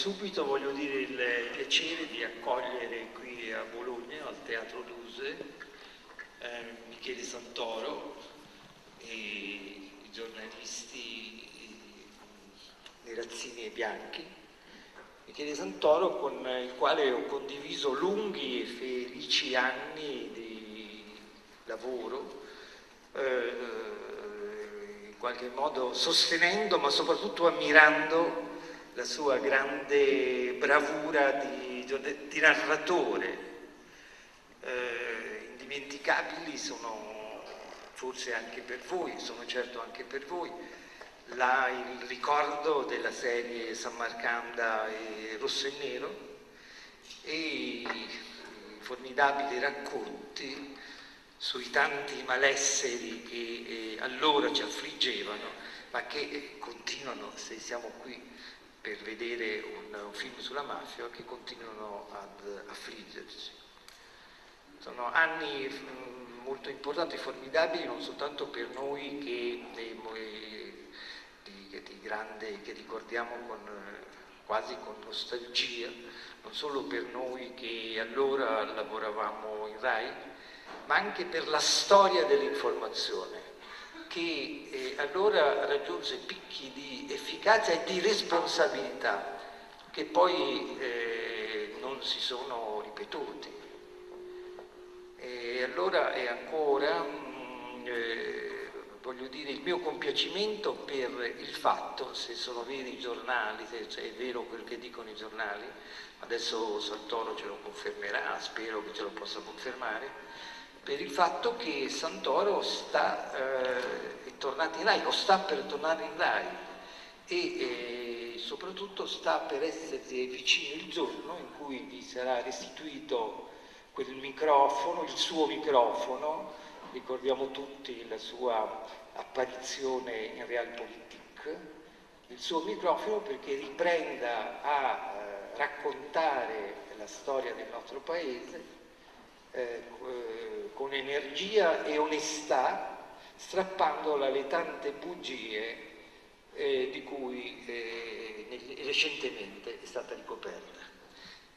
subito voglio dire il piacere di accogliere qui a Bologna, al Teatro Luse, eh, Michele Santoro e i giornalisti nerazzini e bianchi. Michele Santoro con il quale ho condiviso lunghi e felici anni di lavoro, eh, in qualche modo sostenendo ma soprattutto ammirando la sua grande bravura di, di narratore. Eh, indimenticabili sono forse anche per voi, sono certo anche per voi, la, il ricordo della serie Sammarcanda e Rosso e Nero e i formidabili racconti sui tanti malesseri che eh, allora ci affliggevano, ma che continuano, se siamo qui per vedere un, un film sulla mafia che continuano ad affliggerci. Sono anni mh, molto importanti, formidabili, non soltanto per noi che, eh, di, che, di grande, che ricordiamo con, quasi con nostalgia, non solo per noi che allora lavoravamo in RAI, ma anche per la storia dell'informazione che eh, allora raggiunse picchi di efficacia e di responsabilità che poi eh, non si sono ripetuti. E allora è ancora, mh, mm, eh, voglio dire, il mio compiacimento per il fatto, se sono veri i giornali, se è vero quel che dicono i giornali, adesso Santoro ce lo confermerà, spero che ce lo possa confermare, per il fatto che Santoro sta, eh, è tornato in Rai, o sta per tornare in Rai e eh, soprattutto sta per essersi vicino il giorno in cui gli sarà restituito quel microfono, il suo microfono, ricordiamo tutti la sua apparizione in Realpolitik, il suo microfono perché riprenda a eh, raccontare la storia del nostro paese eh, con energia e onestà, strappandola alle tante bugie eh, di cui eh, recentemente è stata ricoperta.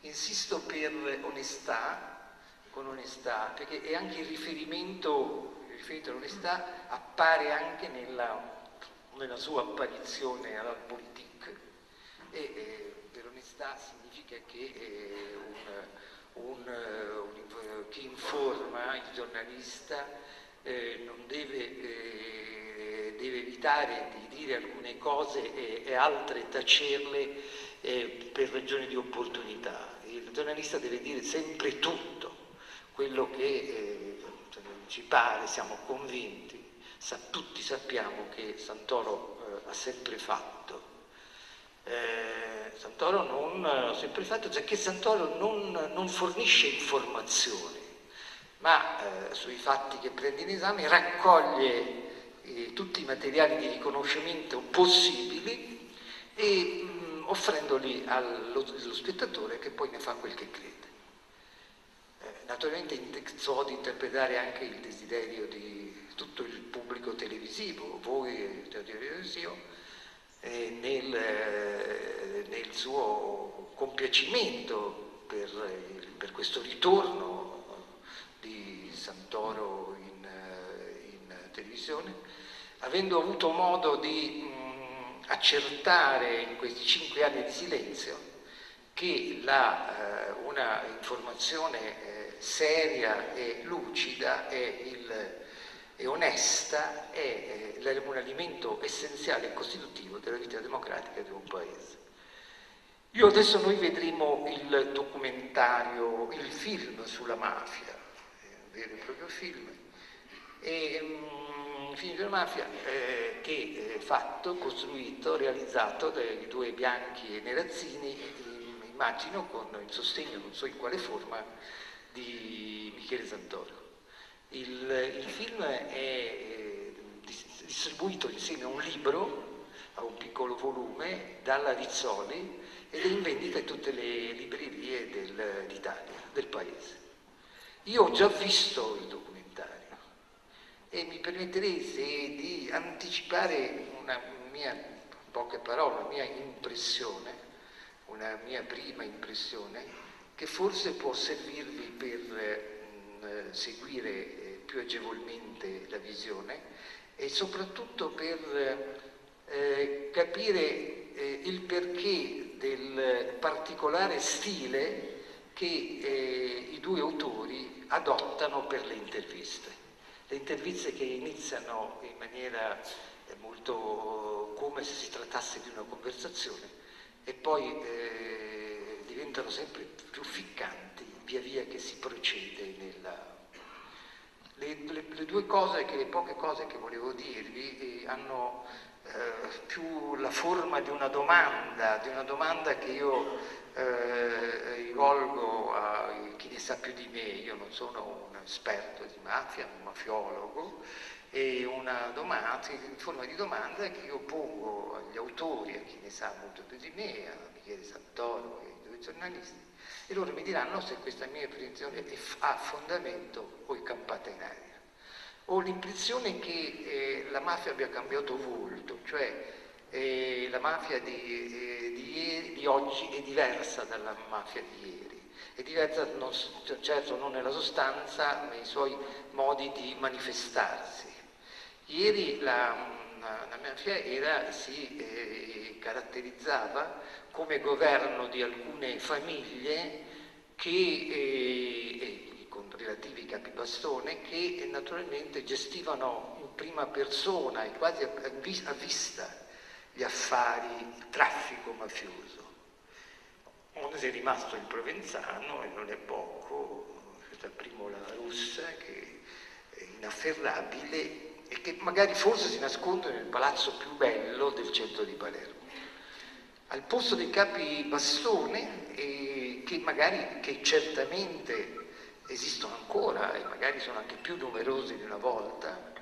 Insisto per onestà, con onestà, perché è anche il riferimento, il riferimento all'onestà appare anche nella, nella sua apparizione alla politica e eh, per onestà significa che eh, un, un, un, chi informa, il giornalista, eh, non deve, eh, deve, evitare di dire alcune cose e, e altre tacerle eh, per ragioni di opportunità. Il giornalista deve dire sempre tutto, quello che eh, ci pare, siamo convinti, sa, tutti sappiamo che Santoro eh, ha sempre fatto eh, Santoro non, sempre fatto, cioè che Santoro non, non fornisce informazioni, ma eh, sui fatti che prende in esame raccoglie eh, tutti i materiali di riconoscimento possibili e mh, offrendoli allo, allo, spettatore che poi ne fa quel che crede. Eh, naturalmente so di interpretare anche il desiderio di tutto il pubblico televisivo, voi televisivo, eh, nel, eh, nel, suo compiacimento per, per, questo ritorno di Santoro in, eh, in televisione, avendo avuto modo di mh, accertare in questi cinque anni di silenzio che la, eh, una informazione eh, seria e lucida è il e onesta è eh, un alimento essenziale e costitutivo della vita democratica di un paese. Io adesso noi vedremo il documentario, il film sulla mafia, un vero e proprio film, e, um, un film sulla mafia eh, che è fatto, costruito, realizzato dai due bianchi e nerazzini, immagino con il sostegno, non so in quale forma, di Michele Santoro. Il, il film è eh, distribuito insieme a un libro, a un piccolo volume, dalla Rizzoli ed è in vendita in tutte le librerie del, d'Italia, del paese. Io ho già visto il documentario e mi permetterei di anticipare una mia, poche parole, una mia impressione, una mia prima impressione che forse può servirvi per mm, seguire eh, più agevolmente la visione e soprattutto per eh, capire eh, il perché del particolare stile che eh, i due autori adottano per le interviste. Le interviste che iniziano in maniera eh, molto come se si trattasse di una conversazione e poi eh, diventano sempre più ficcanti via via che si procede nella... Le, le, le due cose, che, le poche cose che volevo dirvi eh, hanno eh, più la forma di una domanda, di una domanda che io eh, rivolgo a chi ne sa più di me, io non sono un esperto di mafia, un mafiologo, e una domanda, in forma di domanda che io pongo agli autori, a chi ne sa molto più di me, a Michele Santoro e ai due giornalisti, e loro mi diranno se questa mia prevenzione ha fondamento o è campata in aria. Ho l'impressione che eh, la mafia abbia cambiato volto, cioè eh, la mafia di, eh, di, di, oggi è diversa dalla mafia di ieri, è diversa non, certo non nella sostanza, nei suoi modi di manifestarsi. Ieri la, mafia era, si eh, caratterizzava come governo di alcune famiglie che eh, relativi capibastone che naturalmente gestivano in prima persona e quasi a vista gli affari, il traffico mafioso. Uno è rimasto il Provenzano e non è poco, il primo la russa che è inafferrabile e che magari forse si nasconde nel palazzo più bello del centro di Palermo. Al posto dei capi bastone, eh, che magari, che certamente esistono ancora e magari sono anche più numerosi di una volta,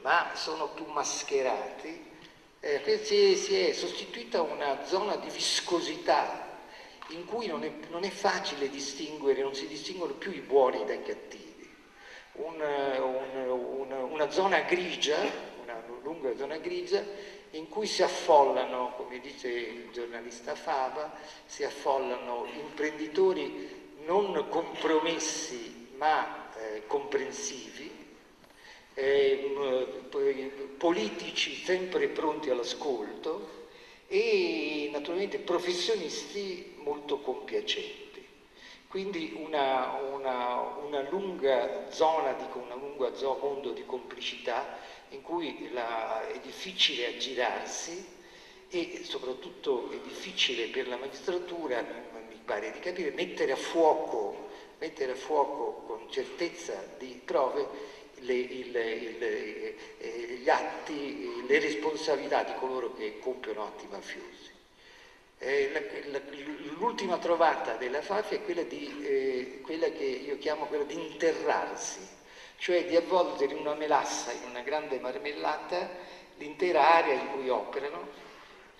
ma sono più mascherati, eh, si, si, è sostituita una zona di viscosità in cui non è, non è, facile distinguere, non si distinguono più i buoni dai cattivi. Un, un, un, una zona grigia, una lunga zona grigia, in cui si affollano, come dice il giornalista Fava, si affollano imprenditori non compromessi ma eh, comprensivi, eh, politici sempre pronti all'ascolto e naturalmente professionisti molto compiacenti. Quindi una, una, una lunga zona, dico una lunga mondo di complicità in cui la, è difficile aggirarsi e soprattutto è difficile per la magistratura pare di capire, mettere a fuoco, mettere a fuoco con certezza di prove le, il, il, eh, gli atti, le responsabilità di coloro che compiono atti mafiosi. Eh, l'ultima trovata della mafia è quella, di, eh, quella che io chiamo quella di interrarsi, cioè di avvolgere in una melassa, in una grande marmellata, l'intera area in cui operano.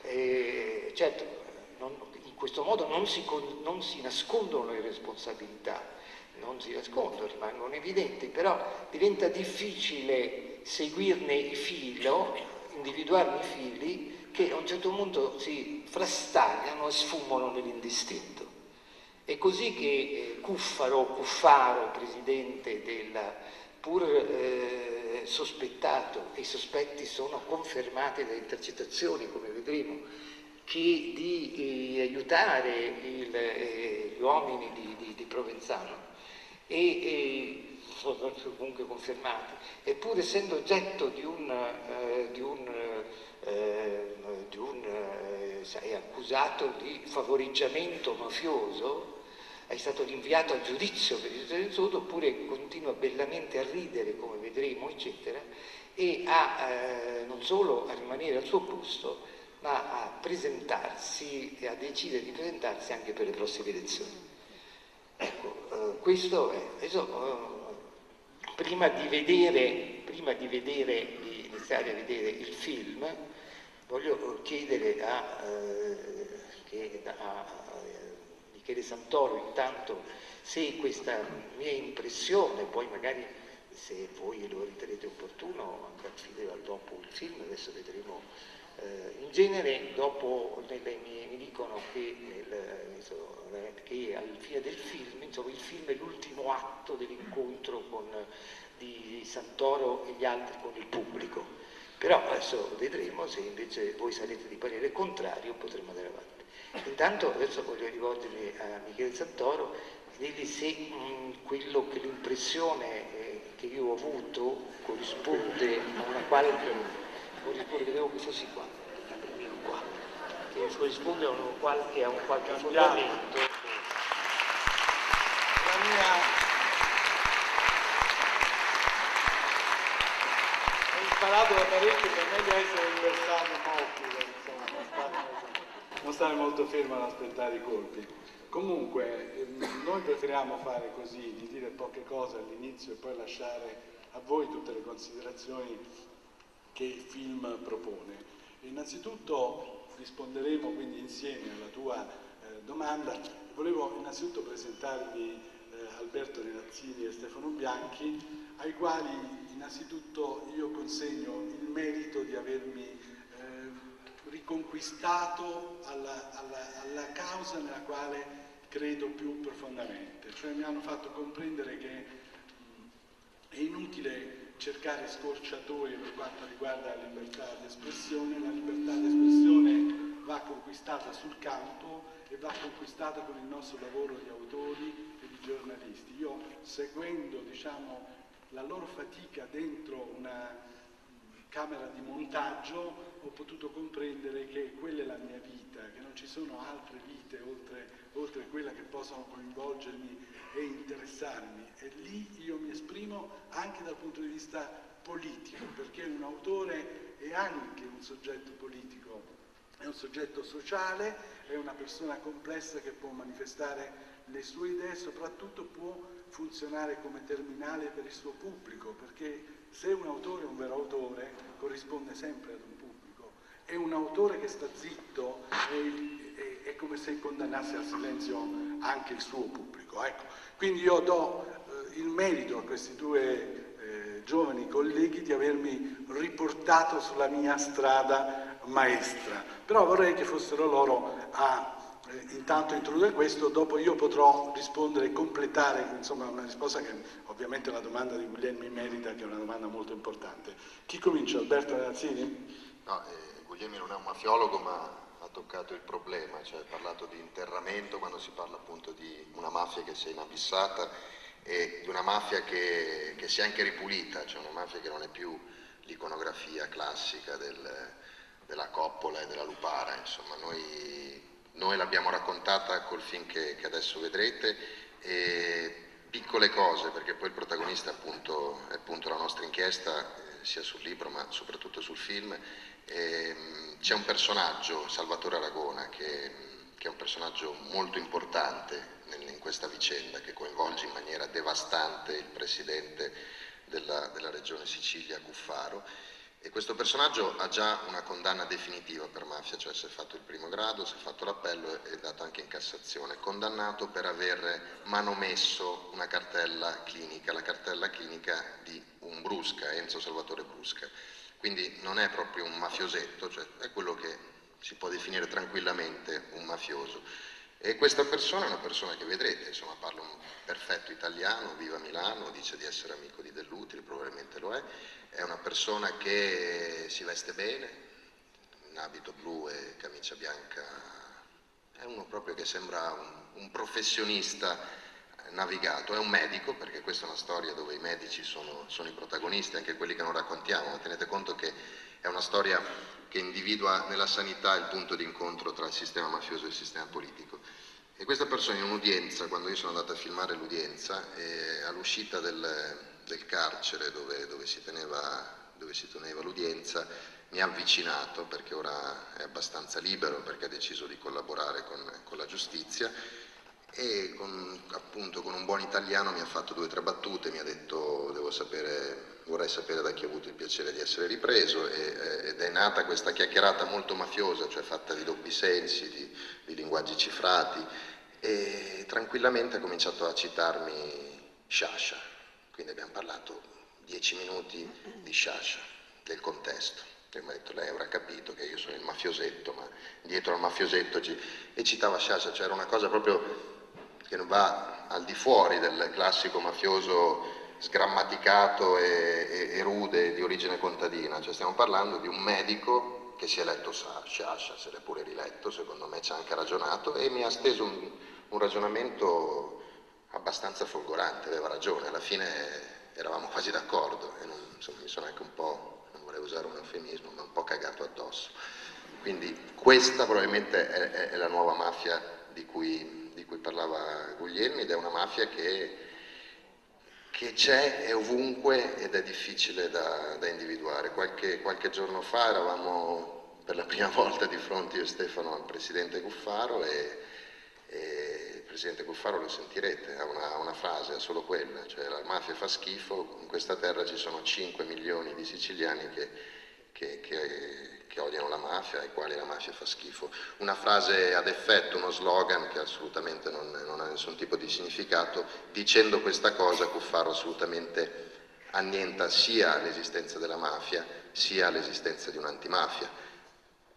Eh, certo, non, in questo modo non si, non si nascondono le responsabilità, non si nascondono, rimangono evidenti, però diventa difficile seguirne il filo, individuarne i fili che a un certo punto si frastagliano e sfumano nell'indistinto. È così che eh, Cuffaro, Cuffaro, presidente del pur eh, sospettato, e i sospetti sono confermati da intercettazioni, come vedremo, che di eh, aiutare il, eh, gli uomini di, di, di Provenzano e, e, sono comunque confermati, eppur essendo oggetto di un, eh, di un, eh, di un sai, accusato di favoreggiamento mafioso, è stato rinviato a giudizio per il tenuto, oppure continua bellamente a ridere, come vedremo, eccetera, e a, eh, non solo a rimanere al suo posto, ma a presentarsi e a decidere di presentarsi anche per le prossime elezioni. Ecco, eh, questo è. Eh, prima di vedere, prima di vedere, di iniziare a vedere il film, voglio chiedere a, eh, a Michele Santoro intanto se questa mia impressione, poi magari se voi lo riterrete opportuno, anche dopo il film, adesso vedremo Eh, in genere dopo nelle, mi, mi, dicono che, nel, che, alla fine del film, insomma, il film è l'ultimo atto dell'incontro di Santoro e gli altri con il pubblico. Però adesso vedremo se invece voi sarete di parere contrario potremo andare avanti. Intanto adesso voglio rivolgermi a Michele Santoro e dirgli se mh, quello che l'impressione eh, che io ho avuto corrisponde a una qualche corrisponde, vedevo che fossi qua, qua, che corrisponde a un qualche, a un qualche fondamento. La mia, ho imparato da parecchio che è meglio essere universali mobile, insomma, non stare, non stare molto fermo ad aspettare i colpi. Comunque, ehm, noi preferiamo fare così, di dire poche cose all'inizio e poi lasciare a voi tutte le considerazioni che il film propone. Innanzitutto risponderemo quindi insieme alla tua eh, domanda. Volevo innanzitutto presentarvi eh, Alberto Renazzini e Stefano Bianchi, ai quali innanzitutto io consegno il merito di avermi eh, riconquistato alla, alla, alla causa nella quale credo più profondamente, cioè mi hanno fatto comprendere che mh, è inutile cercare scorciatoie per quanto riguarda la libertà di espressione, la libertà di espressione va conquistata sul campo e va conquistata con il nostro lavoro di autori e di giornalisti. Io seguendo diciamo, la loro fatica dentro una camera di montaggio ho potuto comprendere che quella è la mia vita, che non ci sono altre vite oltre, oltre quella che possono coinvolgermi e interessarmi. E lì io mi esprimo anche dal punto di vista politico, perché un autore è anche un soggetto politico, è un soggetto sociale, è una persona complessa che può manifestare le sue idee e soprattutto può funzionare come terminale per il suo pubblico, perché se un autore è un vero autore corrisponde sempre ad un pubblico e un autore che sta zitto è, è, è come se condannasse al silenzio anche il suo pubblico. Ecco. Quindi io do eh, il merito a questi due eh, giovani colleghi di avermi riportato sulla mia strada maestra, però vorrei che fossero loro a intanto introdurre questo, dopo io potrò rispondere e completare insomma, una risposta che ovviamente la domanda di Guglielmi merita, che è una domanda molto importante. Chi comincia? Alberto Ranazzini? No, eh, Guglielmi non è un mafiologo, ma ha toccato il problema, cioè ha parlato di interramento quando si parla appunto di una mafia che si è inabissata e di una mafia che, che si è anche ripulita, cioè una mafia che non è più l'iconografia classica del, della coppola e della lupara, insomma noi, noi l'abbiamo raccontata col film che, che adesso vedrete piccole cose perché poi il protagonista appunto, è appunto la nostra inchiesta eh, sia sul libro ma soprattutto sul film Ehm, c'è un personaggio, Salvatore Aragona, che, che, è un personaggio molto importante in questa vicenda, che coinvolge in maniera devastante il presidente della, della regione Sicilia, Cuffaro. E questo personaggio ha già una condanna definitiva per mafia, cioè si è fatto il primo grado, si è fatto l'appello e è dato anche in Cassazione, condannato per aver manomesso una cartella clinica, la cartella clinica di un Brusca, Enzo Salvatore Brusca. Quindi non è proprio un mafiosetto, cioè è quello che si può definire tranquillamente un mafioso. E questa persona è una persona che vedrete, insomma parla un perfetto italiano, vive a Milano, dice di essere amico di Dell'Utile, probabilmente lo è, è una persona che si veste bene, in abito blu e camicia bianca, è uno proprio che sembra un, un professionista navigato, è un medico, perché questa è una storia dove i medici sono, sono, i protagonisti, anche quelli che non raccontiamo, ma tenete conto che è una storia che individua nella sanità il punto di incontro tra il sistema mafioso e il sistema politico. E questa persona in un'udienza, quando io sono andato a filmare l'udienza, eh, all'uscita del, del, carcere dove, dove, si teneva, dove si teneva l'udienza, mi ha avvicinato perché ora è abbastanza libero, perché ha deciso di collaborare con, con la giustizia e con, appunto, con un buon italiano mi ha fatto due o tre battute, mi ha detto sapere, vorrei sapere da chi ha avuto il piacere di essere ripreso e, eh, ed è nata questa chiacchierata molto mafiosa, cioè fatta di doppi sensi, di, di linguaggi cifrati e tranquillamente ha cominciato a citarmi Sciascia, quindi abbiamo parlato dieci minuti di Sciascia, del contesto. E mi ha detto lei avrà capito che io sono il mafiosetto, ma dietro al mafiosetto ci... e citava Sciascia, c'era una cosa proprio che non va al di fuori del classico mafioso sgrammaticato e, e, e rude di origine contadina, cioè stiamo parlando di un medico che si è letto Sciascia, se l'è pure riletto, secondo me ci ha anche ragionato e mi ha steso un, un ragionamento abbastanza folgorante, aveva ragione, alla fine eravamo quasi d'accordo e non, insomma, mi sono anche un po', non vorrei usare un eufemismo, ma un po' cagato addosso. Quindi questa probabilmente è, è la nuova mafia di cui, di cui, parlava Guglielmi ed è una mafia che, che c'è, è ovunque ed è difficile da, da individuare. Qualche, qualche, giorno fa eravamo per la prima volta di fronte io e Stefano al presidente Cuffaro e, e presidente Cuffaro lo sentirete, ha una, una frase, è solo quella, cioè la mafia fa schifo, in questa terra ci sono 5 milioni di siciliani che, che, che che odiano la mafia, ai quali la mafia fa schifo. Una frase ad effetto, uno slogan che assolutamente non, non ha nessun tipo di significato, dicendo questa cosa Cuffaro assolutamente annienta sia l'esistenza della mafia sia l'esistenza di un'antimafia.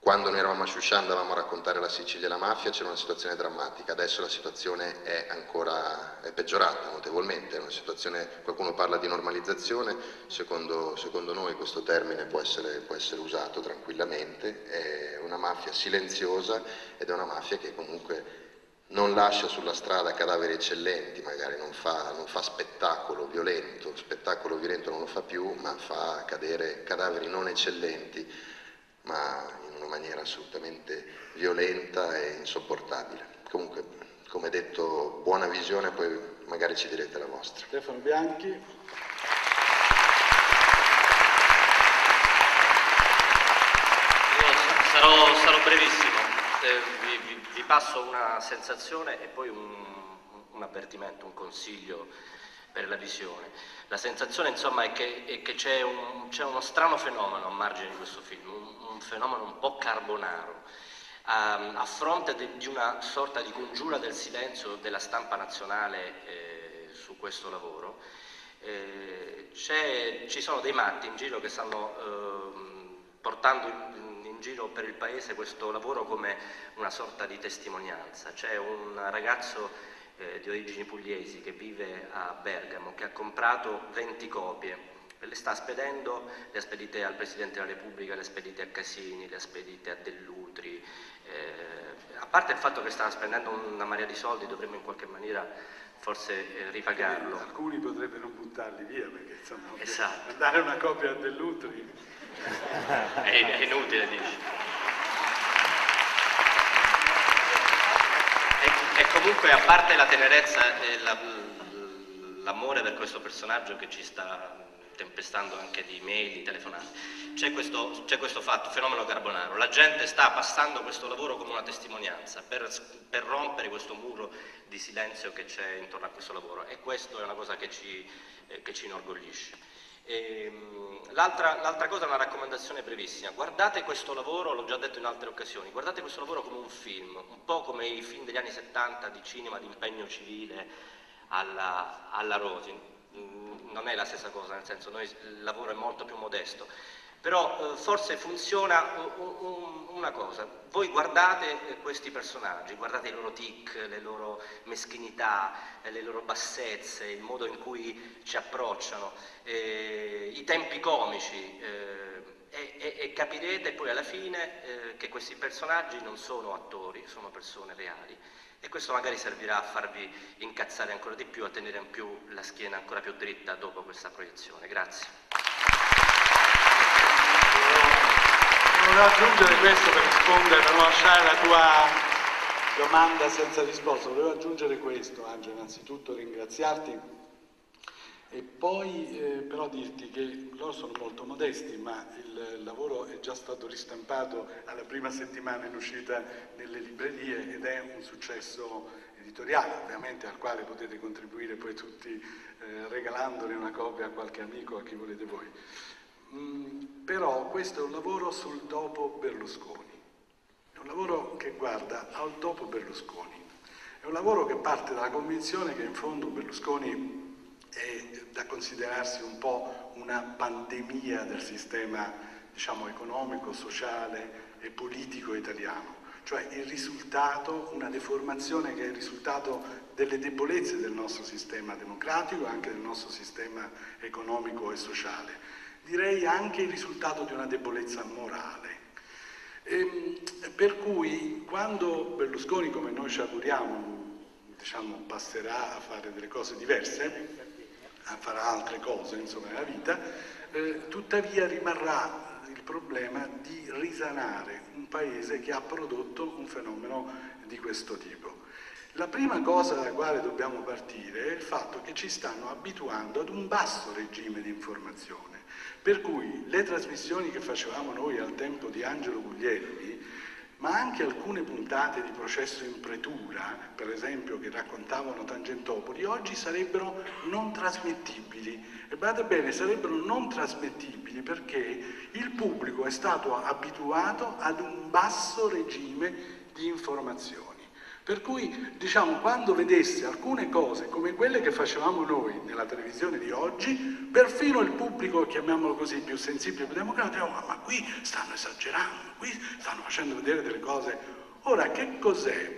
Quando noi eravamo a Shushan andavamo a raccontare la Sicilia e la mafia c'era una situazione drammatica, adesso la situazione è ancora è peggiorata notevolmente, situazione, qualcuno parla di normalizzazione, secondo, secondo noi questo termine può essere, può essere, usato tranquillamente, è una mafia silenziosa ed è una mafia che comunque non lascia sulla strada cadaveri eccellenti, magari non fa, non fa spettacolo violento, spettacolo violento non lo fa più, ma fa cadere cadaveri non eccellenti ma in una maniera assolutamente violenta e insopportabile. Comunque, come detto, buona visione, poi magari ci direte la vostra. Stefano Bianchi. Io sarò, sarò brevissimo, eh, vi, vi, vi, passo una sensazione e poi un, un avvertimento, un consiglio per la visione. La sensazione insomma è che, è che c'è, un, c'è, uno strano fenomeno a margine di questo film, un, un fenomeno un po' carbonaro, a, a fronte de, di una sorta di congiura del silenzio della stampa nazionale eh, su questo lavoro. Eh, ci sono dei matti in giro che stanno eh, portando in, in, giro per il paese questo lavoro come una sorta di testimonianza. C'è un ragazzo eh, di origini pugliesi che vive a Bergamo che ha comprato 20 copie le sta spedendo, le ha spedite al Presidente della Repubblica, le ha spedite a Casini, le ha spedite a Dell'Utri. Eh, a parte il fatto che sta spendendo una marea di soldi, dovremmo in qualche maniera forse eh, ripagarlo. Eh, alcuni potrebbero buttarli via perché insomma esatto. dare una copia a Dell'Utri è, è inutile, dici. E, e, comunque a parte la tenerezza e l'amore per questo personaggio che ci sta tempestando anche di mail, di telefonate. C'è questo, c'è questo, fatto, fenomeno carbonaro, la gente sta passando questo lavoro come una testimonianza per, per rompere questo muro di silenzio che c'è intorno a questo lavoro e questo è una cosa che ci, eh, che ci inorgoglisce. Ehm, l'altra, l'altra, cosa è una raccomandazione brevissima, guardate questo lavoro, l'ho già detto in altre occasioni, guardate questo lavoro come un film, un po' come i film degli anni 70 di cinema di impegno civile alla, alla Rosin, non è la stessa cosa, nel senso noi il lavoro è molto più modesto, però eh, forse funziona un, un, una cosa, voi guardate eh, questi personaggi, guardate i loro tic, le loro meschinità, eh, le loro bassezze, il modo in cui ci approcciano, eh, i tempi comici eh, e, e, e, capirete poi alla fine eh, che questi personaggi non sono attori, sono persone reali e questo magari servirà a farvi incazzare ancora di più, a tenere più la schiena ancora più dritta dopo questa proiezione. Grazie. Volevo aggiungere questo per rispondere, per non lasciare la tua domanda senza risposta, volevo aggiungere questo, Angelo, innanzitutto ringraziarti e poi eh, però dirti che loro sono molto modesti, ma il lavoro è già stato ristampato alla prima settimana in uscita nelle librerie ed è un successo editoriale, ovviamente al quale potete contribuire poi tutti eh, regalandone una copia a qualche amico, a chi volete voi. Mm, però questo è un lavoro sul dopo Berlusconi, è un lavoro che guarda al dopo Berlusconi, è un lavoro che parte dalla convinzione che in fondo Berlusconi è da considerarsi un po' una pandemia del sistema diciamo, economico, sociale e politico italiano, cioè il risultato, una deformazione che è il risultato delle debolezze del nostro sistema democratico e anche del nostro sistema economico e sociale. Direi anche il risultato di una debolezza morale. E, ehm, per cui quando Berlusconi, come noi ci auguriamo, diciamo, passerà a fare delle cose diverse, farà altre cose insomma, nella vita, eh, tuttavia rimarrà il problema di risanare un paese che ha prodotto un fenomeno di questo tipo. La prima cosa dalla quale dobbiamo partire è il fatto che ci stanno abituando ad un basso regime di informazione, per cui le trasmissioni che facevamo noi al tempo di Angelo Guglielmi ma anche alcune puntate di processo in pretura, per esempio, che raccontavano Tangentopoli, oggi sarebbero non trasmettibili. E badate bene, sarebbero non trasmettibili perché il pubblico è stato abituato ad un basso regime di informazione. Per cui, diciamo, quando vedesse alcune cose come quelle che facevamo noi nella televisione di oggi, perfino il pubblico, chiamiamolo così, più sensibile, più democratico, oh, ma qui stanno esagerando, qui stanno facendo vedere delle cose. Ora, che cos'è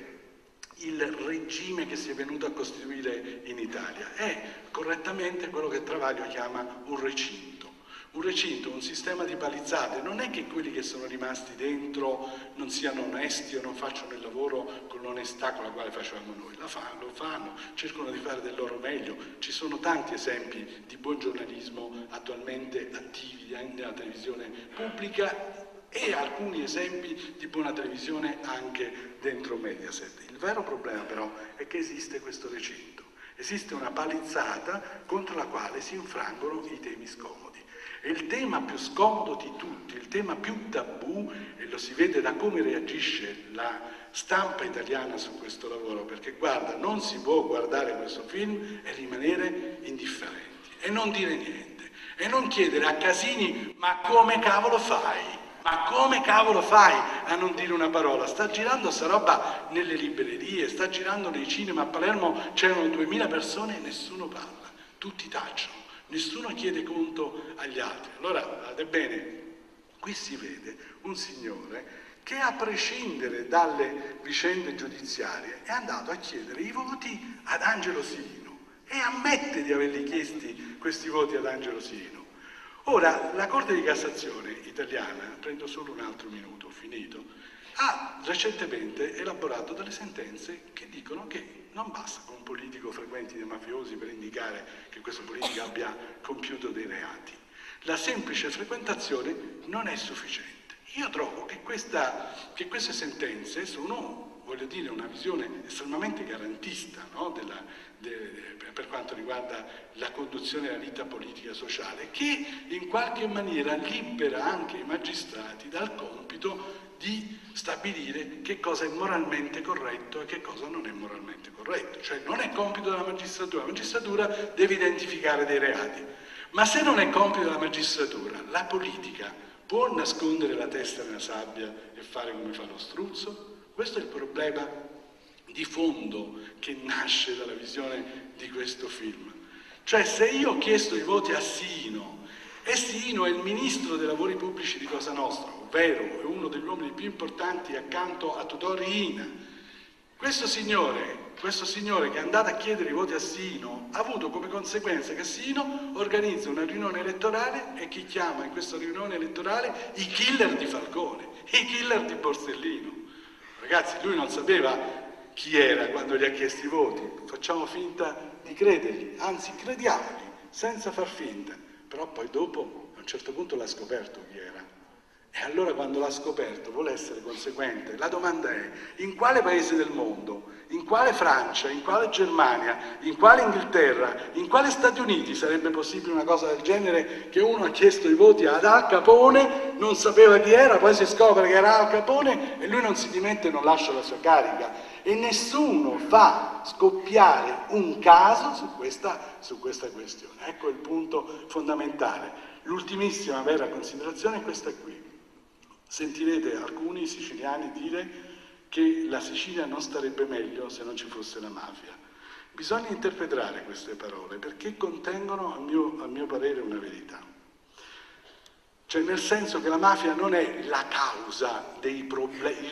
il regime che si è venuto a costituire in Italia? È correttamente quello che Travaglio chiama un recinto un recinto, un sistema di palizzate, non è che quelli che sono rimasti dentro non siano onesti o non facciano il lavoro con l'onestà con la quale facevamo noi, fanno, lo fanno, cercano di fare del loro meglio. Ci sono tanti esempi di buon giornalismo attualmente attivi nella televisione pubblica e alcuni esempi di buona televisione anche dentro Mediaset. Il vero problema però è che esiste questo recinto, esiste una palizzata contro la quale si infrangono i temi scomodi. E il tema più scomodo di tutti, il tema più tabù, e lo si vede da come reagisce la stampa italiana su questo lavoro, perché guarda, non si può guardare questo film e rimanere indifferenti e non dire niente e non chiedere a Casini ma come cavolo fai? Ma come cavolo fai a non dire una parola? Sta girando sta roba nelle librerie, sta girando nei cinema, a Palermo c'erano 2000 persone e nessuno parla, tutti tacciono nessuno chiede conto agli altri. Allora, guardate bene, qui si vede un signore che a prescindere dalle vicende giudiziarie è andato a chiedere i voti ad Angelo Sino e ammette di averli chiesti questi voti ad Angelo Sino. Ora, la Corte di Cassazione italiana, prendo solo un altro minuto, ho finito, ha recentemente elaborato delle sentenze che dicono che non basta con un politico frequenti dei mafiosi per indicare che questo politico abbia compiuto dei reati. La semplice frequentazione non è sufficiente. Io trovo che, questa, che queste sentenze sono, voglio dire, una visione estremamente garantista no? Della, de, per quanto riguarda la conduzione della vita politica e sociale, che in qualche maniera libera anche i magistrati dal compito di stabilire che cosa è moralmente corretto e che cosa non è moralmente corretto. Cioè non è compito della magistratura, la magistratura deve identificare dei reati. Ma se non è compito della magistratura, la politica può nascondere la testa nella sabbia e fare come fa lo struzzo? Questo è il problema di fondo che nasce dalla visione di questo film. Cioè se io ho chiesto i voti a Sino e Sino è il ministro dei lavori pubblici di Cosa Nostra, ovvero è uno degli uomini più importanti accanto a Tutori Ina. Questo signore, questo signore che è andato a chiedere i voti a Sino ha avuto come conseguenza che Sino organizza una riunione elettorale e chi chiama in questa riunione elettorale i killer di Falcone, i killer di Borsellino. Ragazzi, lui non sapeva chi era quando gli ha chiesto i voti, facciamo finta di credergli, anzi crediamogli, senza far finta però poi dopo a un certo punto l'ha scoperto chi era. E allora quando l'ha scoperto vuole essere conseguente. La domanda è in quale paese del mondo, in quale Francia, in quale Germania, in quale Inghilterra, in quale Stati Uniti sarebbe possibile una cosa del genere che uno ha chiesto i voti ad Al Capone, non sapeva chi era, poi si scopre che era Al Capone e lui non si dimette e non lascia la sua carica e nessuno fa scoppiare un caso su questa, su questa questione. Ecco il punto fondamentale. L'ultimissima vera considerazione è questa qui. Sentirete alcuni siciliani dire che la Sicilia non starebbe meglio se non ci fosse la mafia. Bisogna interpretare queste parole perché contengono, a mio, a mio parere, una verità. Cioè nel senso che la mafia non è la causa di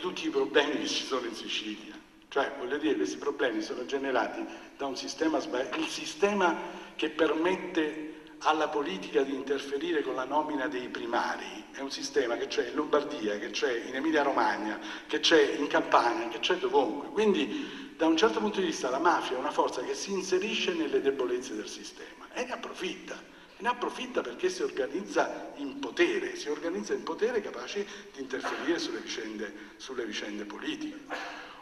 tutti i problemi che ci sono in Sicilia. Cioè, voglio dire, questi problemi sono generati da un sistema sbagliato. Il sistema che permette alla politica di interferire con la nomina dei primari è un sistema che c'è in Lombardia, che c'è in Emilia Romagna, che c'è in Campania, che c'è dovunque. Quindi, da un certo punto di vista, la mafia è una forza che si inserisce nelle debolezze del sistema e ne approfitta ne approfitta perché si organizza in potere, si organizza in potere capace di interferire sulle vicende, sulle vicende politiche.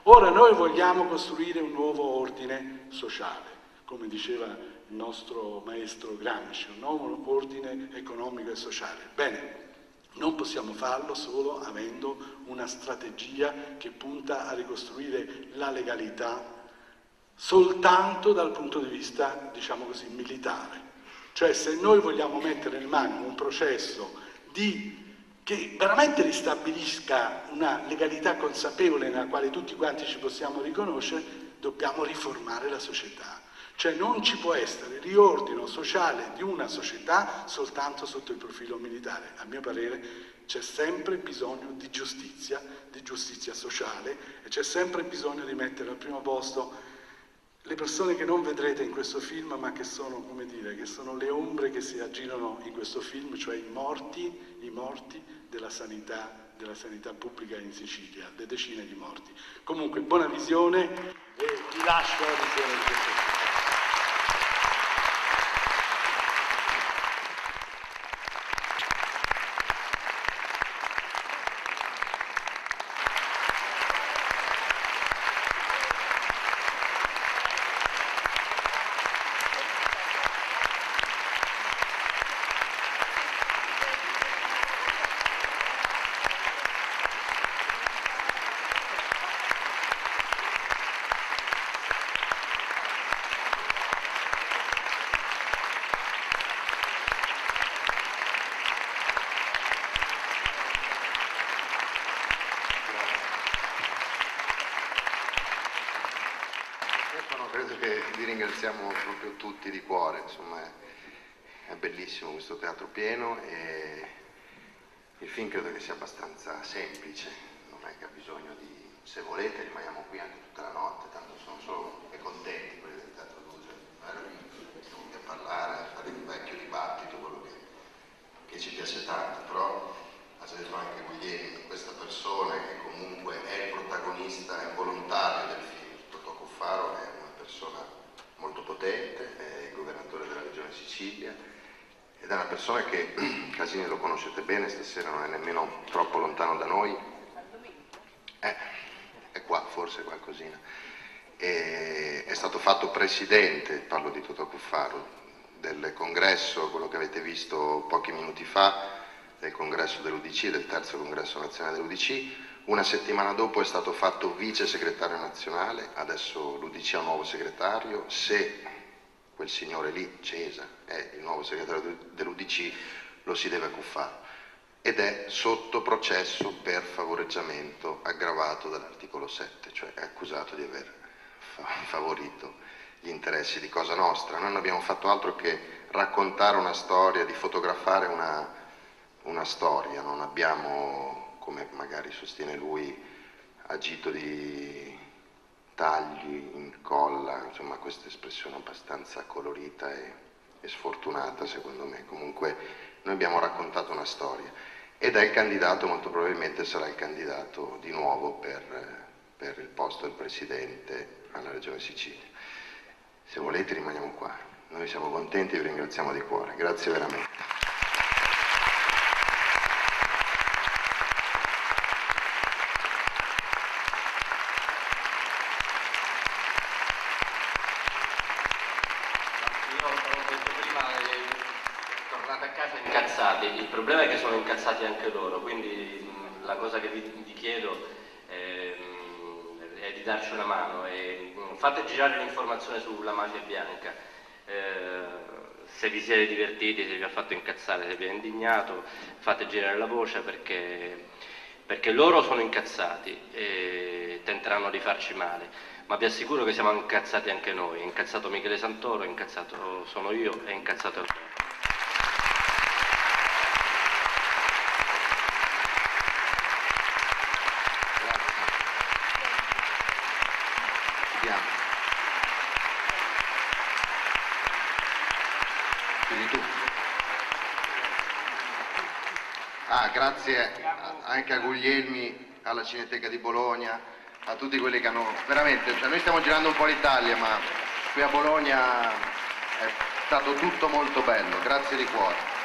Ora noi vogliamo costruire un nuovo ordine sociale, come diceva il nostro maestro Gramsci, un nuovo ordine economico e sociale. Bene, non possiamo farlo solo avendo una strategia che punta a ricostruire la legalità soltanto dal punto di vista, diciamo così, militare. Cioè se noi vogliamo mettere in mano un processo di, che veramente ristabilisca una legalità consapevole nella quale tutti quanti ci possiamo riconoscere, dobbiamo riformare la società. Cioè non ci può essere riordino sociale di una società soltanto sotto il profilo militare. A mio parere c'è sempre bisogno di giustizia, di giustizia sociale e c'è sempre bisogno di mettere al primo posto le persone che non vedrete in questo film, ma che sono, come dire, che sono le ombre che si aggirano in questo film, cioè i morti, i morti della sanità, della sanità pubblica in Sicilia, le decine di morti. Comunque, buona visione e vi lascio la visione di questo film. Ringraziamo proprio tutti di cuore, insomma è, bellissimo questo teatro pieno e il film credo che sia abbastanza semplice, non è che ha bisogno di, se volete rimaniamo qui anche tutta la notte, tanto sono solo e contenti quelli del Teatro Luce, magari a parlare, a fare un vecchio dibattito, quello che, che ci piace tanto, però ha detto anche Guglielmi, questa persona che comunque è il protagonista, è volontario del film, Totò Cuffaro è una persona molto potente, è il governatore della regione Sicilia ed è una persona che, Casini lo conoscete bene, stasera non è nemmeno troppo lontano da noi, eh, è qua forse qualcosina. E è stato fatto presidente, parlo di Totò Cuffaro, del congresso, quello che avete visto pochi minuti fa, del congresso dell'UDC, del terzo congresso nazionale dell'UDC, una settimana dopo è stato fatto vice segretario nazionale, adesso l'UDC ha un nuovo segretario, se quel signore lì, Cesa, è il nuovo segretario dell'UDC, lo si deve cuffare ed è sotto processo per favoreggiamento aggravato dall'articolo 7, cioè è accusato di aver favorito gli interessi di Cosa Nostra. Noi non abbiamo fatto altro che raccontare una storia, di fotografare una, una storia, non abbiamo come magari sostiene lui, agito di tagli, incolla, insomma questa espressione abbastanza colorita e, e sfortunata secondo me. Comunque noi abbiamo raccontato una storia ed è il candidato, molto probabilmente sarà il candidato di nuovo per, per il posto del Presidente alla Regione Sicilia. Se volete rimaniamo qua, noi siamo contenti e vi ringraziamo di cuore, grazie veramente. problema è che sono incazzati anche loro, quindi la cosa che vi, vi chiedo eh, è di darci una mano e fate girare l'informazione sulla mafia bianca. Eh, se vi siete divertiti, se vi ha fatto incazzare, se vi ha indignato, fate girare la voce perché, perché loro sono incazzati e tenteranno di farci male, ma vi assicuro che siamo incazzati anche noi, è incazzato Michele Santoro, è incazzato sono io, è incazzato Alberto. Grazie anche a Guglielmi, alla Cineteca di Bologna, a tutti quelli che hanno veramente, cioè noi stiamo girando un po' l'Italia, ma qui a Bologna è stato tutto molto bello, grazie di cuore.